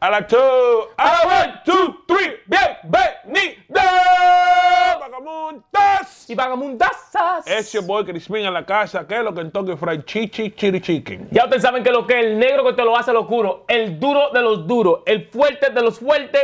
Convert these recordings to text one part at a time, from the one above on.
a la two, a la one, two, three, bienvenidos, vagamundas. Y vagamundazas. Es your boy Crispin en la casa, que es lo que en Tokyo Fried Chichi Chiri Chicken. Ya ustedes saben que lo que es el negro que te lo hace lo oscuro, el duro de los duros, el fuerte de los fuertes,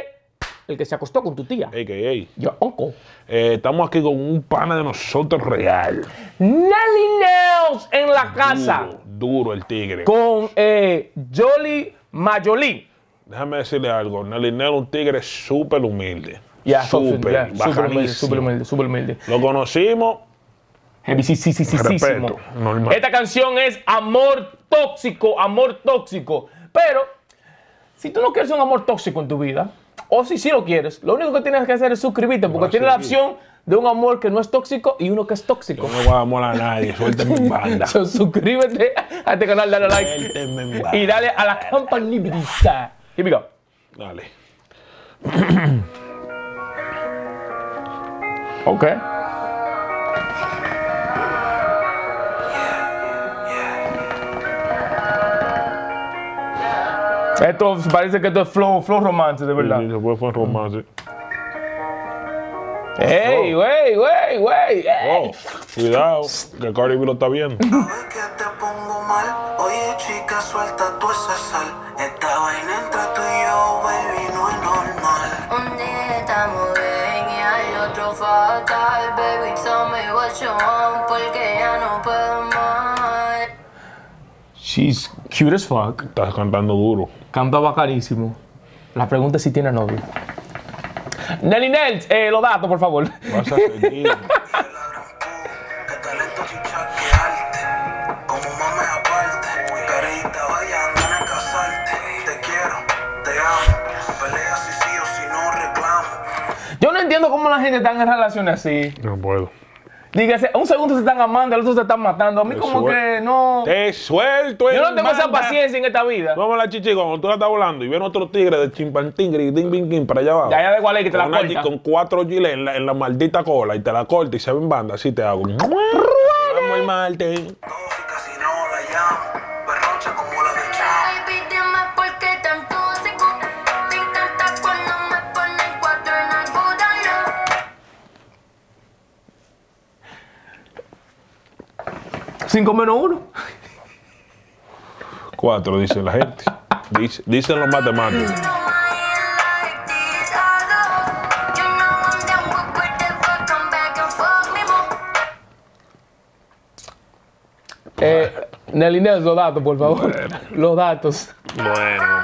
el que se acostó con tu tía. Ey, que, ey. Yo, uncle. Eh, estamos aquí con un pana de nosotros real. Nelly Nails en la casa Duro, duro el tigre. con eh, Jolly Mayoli. Déjame decirle algo. Nelly Nell, un tigre súper humilde. Ya, súper, súper humilde, súper humilde. Lo conocimos. Sí, sí, sí, sí, Respeto, normal. Esta canción es amor tóxico, amor tóxico. Pero, si tú no quieres un amor tóxico en tu vida, o si sí lo quieres, lo único que tienes que hacer es suscribirte, porque tienes la opción de un amor que no es tóxico y uno que es tóxico. No me voy a molar a nadie. Suélteme en banda. So, suscríbete a este canal, dale like Suélteme en banda. y dale a la campanita. Here we go. Dale. Ok. Esto parece que esto es flow, flow romance, de verdad. Después fue un romance. ¡Ey, güey, güey, güey! Oh, cuidado, que Cardi B lo está viendo. Que te pongo mal. Oye, chica, suelta tu esa sal. She's cute as fuck. Estás cantando duro. Canta bacanísimo. La pregunta es si tiene novio. Nelly Nels, eh, los datos, por favor. Vas a seguir. Yo no entiendo cómo la gente está en relaciones así. No puedo. Dígase, un segundo se están amando, el otro se están matando. A mí Te como que no... Te suelto Yo no en tengo esa paciencia en esta vida. Vamos a la chichi cuando tú la estás volando y viene otro tigre de chimpantín, ding, bing, bing, para allá abajo. Ya, ya de cuál es que te la corta. gi- con cuatro giles en la, en la maldita cola y te la corta y se ve en banda, así te hago. Vamos el martes. 5 menos 1. 4, dice la gente. Dice, dicen los matemáticos. Eh, Nelly Nels, los datos, por favor. Bueno. Los datos. Bueno.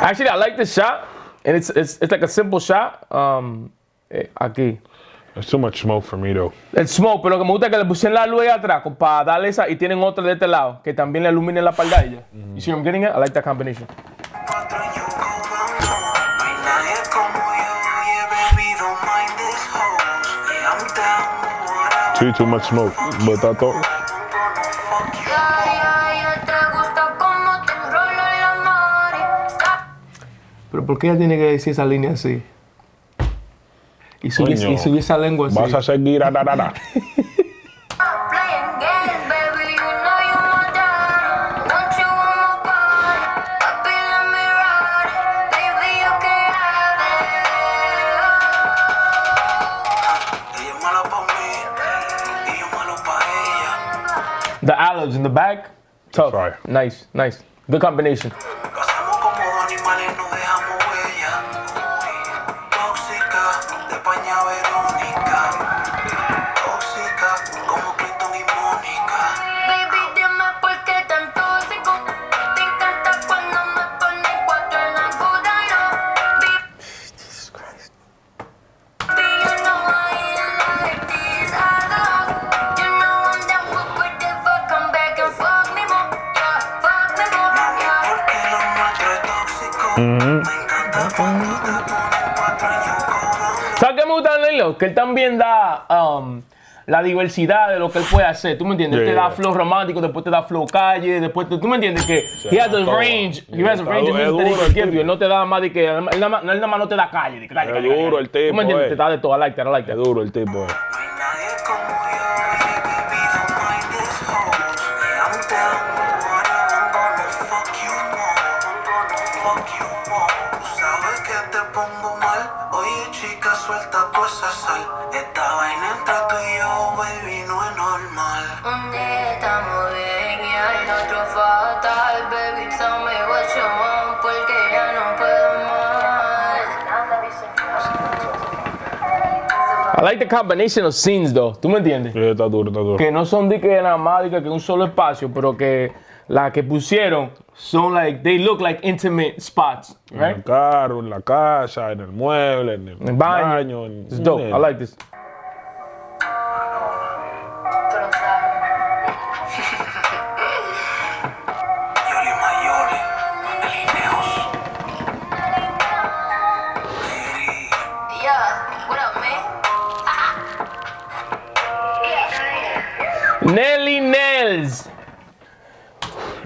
Actually, I like this shot. And it's, it's, it's like a simple shot. Um, eh, aquí. It's too much smoke for me, though. El smoke, pero lo que me gusta es que le pusieron la luz ahí atrás para darle esa y tienen otra de este lado que también le ilumina la espalda a ella. You see what I'm getting at? I like that combination. Cuatro y you go down low. No Pero ¿por qué ella tiene que decir esa línea así? Y subir, Coño. y subir esa lengua así. Vas a seguir a da, da, da. The olives in the back. Tough. Fire. Nice, nice. Good combination. ¿Sabes qué me gusta de Lilo? Que él también da um, la diversidad de lo que él puede hacer. ¿Tú me entiendes? Él te Yeah. da flow romántico, después te da flow calle, después te- tú me entiendes que he has a range, he Yeah, has a range es music that he duro. Él no te da más de que él nada más, no te da calle, de calle, Es duro el tipo, ¿Tú me entiendes? eh. Te da de todo. I like that, I like that. duro el tipo. eh. Like the combination of scenes, though. ¿Tú me entiendes? Eh, Está duro, está duro. Que no son de que nada más de que, un solo espacio, pero que la que pusieron son like, they look like intimate spots, En right? el carro, en la casa, en el mueble, en el, En el baño. baño. en- It's dope. I like this. Nelly Nels.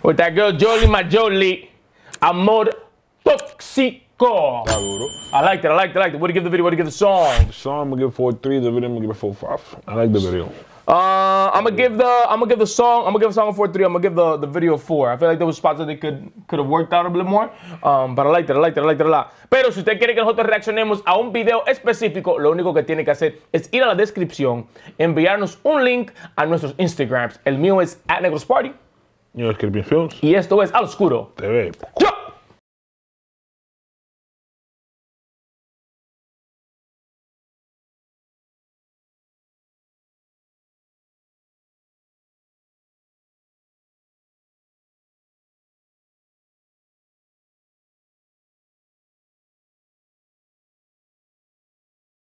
With that girl Jolie Majoli. Amor duro. I liked it, I liked it, I liked it. What do you give the video? What do you give the song? The song I'm gonna give 4-3, the video I'm gonna give it 4-5. I like the video. Uh, I'm gonna give the I'm gonna give the song I'm gonna give the song a four three. I'm gonna give the, the video a four. I feel like there was spots that they could could have worked out a bit more. Um, but I liked it, I liked it, I liked it a lot. Pero si usted quiere que nosotros reaccionemos a un video específico, lo único que tiene que hacer es ir a la descripción, enviarnos un link a nuestros Instagrams. El mío es at Negros Party New York Films, y esto es Al Oscuro. TV. ¡Chao!